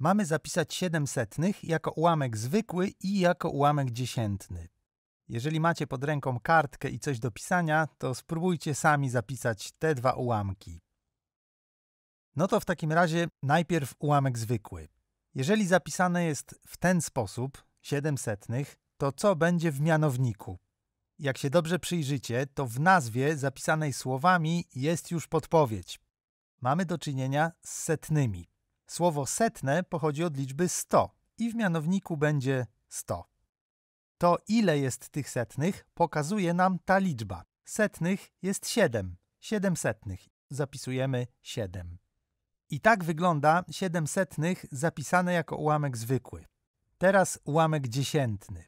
mamy zapisać 7 setnych jako ułamek zwykły i jako ułamek dziesiętny. Jeżeli macie pod ręką kartkę i coś do pisania, to spróbujcie sami zapisać te dwa ułamki. No to w takim razie najpierw ułamek zwykły. Jeżeli zapisane jest w ten sposób, 7 setnych, to co będzie w mianowniku? Jak się dobrze przyjrzycie, to w nazwie zapisanej słowami jest już podpowiedź. Mamy do czynienia z setnymi. Słowo setne pochodzi od liczby 100 i w mianowniku będzie 100. To ile jest tych setnych pokazuje nam ta liczba. Setnych jest 7. 7 setnych. Zapisujemy 7. I tak wygląda 7 setnych zapisane jako ułamek zwykły. Teraz ułamek dziesiętny.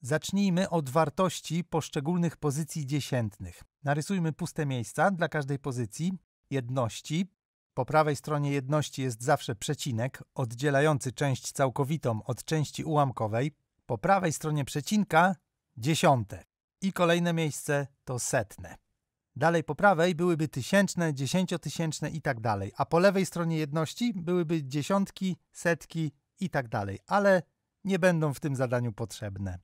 Zacznijmy od wartości poszczególnych pozycji dziesiętnych. Narysujmy puste miejsca dla każdej pozycji jedności. Po prawej stronie jedności jest zawsze przecinek oddzielający część całkowitą od części ułamkowej. Po prawej stronie przecinka dziesiąte. I kolejne miejsce to setne. Dalej po prawej byłyby tysięczne, dziesięciotysięczne i tak dalej, a po lewej stronie jedności byłyby dziesiątki, setki i tak dalej, ale nie będą w tym zadaniu potrzebne.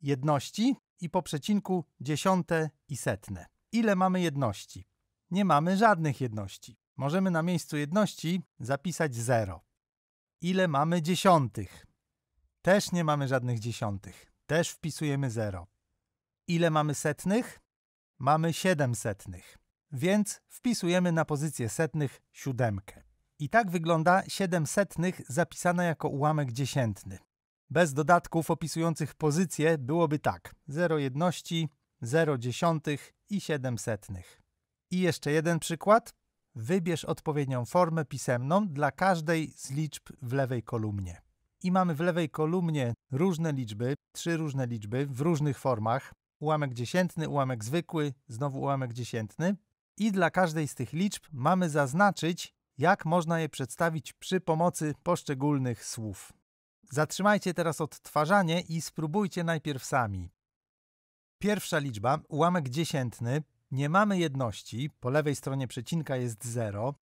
Jedności i po przecinku dziesiąte i setne. Ile mamy jedności? Nie mamy żadnych jedności. Możemy na miejscu jedności zapisać 0. Ile mamy dziesiątych? Też nie mamy żadnych dziesiątych. Też wpisujemy 0. Ile mamy setnych? Mamy 7 setnych. Więc wpisujemy na pozycję setnych siódemkę. I tak wygląda 7 setnych zapisane jako ułamek dziesiętny. Bez dodatków opisujących pozycję byłoby tak: 0 jedności, 0 dziesiątych i 7 setnych. I jeszcze jeden przykład. Wybierz odpowiednią formę pisemną dla każdej z liczb w lewej kolumnie. I mamy w lewej kolumnie różne liczby, trzy różne liczby w różnych formach. Ułamek dziesiętny, ułamek zwykły, znowu ułamek dziesiętny. I dla każdej z tych liczb mamy zaznaczyć, jak można je przedstawić przy pomocy poszczególnych słów. Zatrzymajcie teraz odtwarzanie i spróbujcie najpierw sami. Pierwsza liczba, ułamek dziesiętny, nie mamy jedności, po lewej stronie przecinka jest 0,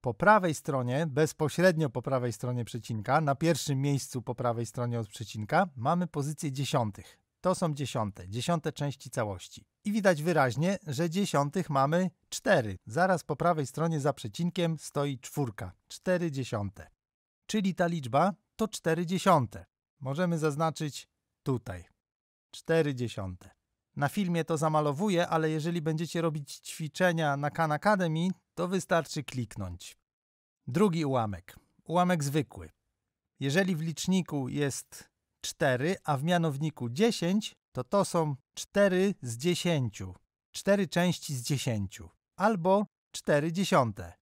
po prawej stronie, bezpośrednio po prawej stronie przecinka, na pierwszym miejscu po prawej stronie od przecinka, mamy pozycję dziesiątych. To są dziesiąte, dziesiąte części całości. I widać wyraźnie, że dziesiątych mamy 4. Zaraz po prawej stronie za przecinkiem stoi czwórka, 4 dziesiąte. Czyli ta liczba to 4 dziesiąte. Możemy zaznaczyć tutaj. 4 dziesiąte. Na filmie to zamalowuję, ale jeżeli będziecie robić ćwiczenia na Khan Academy, to wystarczy kliknąć. Drugi ułamek. Ułamek zwykły. Jeżeli w liczniku jest 4, a w mianowniku 10, to to są 4 z 10. 4 części z 10. Albo 4 dziesiąte.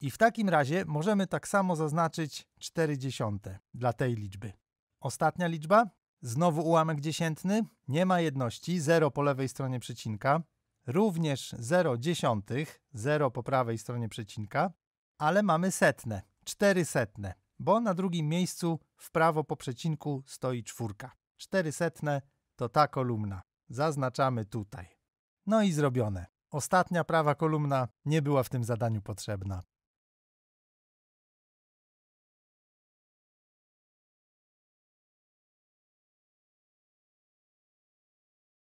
I w takim razie możemy tak samo zaznaczyć 4 dziesiąte dla tej liczby. Ostatnia liczba, znowu ułamek dziesiętny, nie ma jedności, 0 po lewej stronie przecinka, również 0 dziesiątych, 0 po prawej stronie przecinka, ale mamy setne, 4 setne, bo na drugim miejscu w prawo po przecinku stoi czwórka. 4 setne to ta kolumna. Zaznaczamy tutaj. No i zrobione. Ostatnia prawa kolumna nie była w tym zadaniu potrzebna.